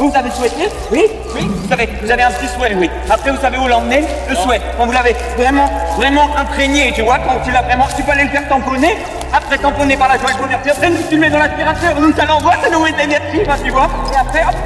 Vous avez souhaité Oui Oui Vous avez, vous avez un petit souhait, oui. Après, vous savez où l'emmener Le souhait. Quand vous l'avez vraiment, vraiment imprégné, tu vois, quand tu l'as vraiment, tu peux aller le faire tamponner. Après, tamponner par la joie convertir. Après, tu le mets dans l'aspirateur. Nous, ça l'envoie, ça nous met de tu vois. Et après, hop,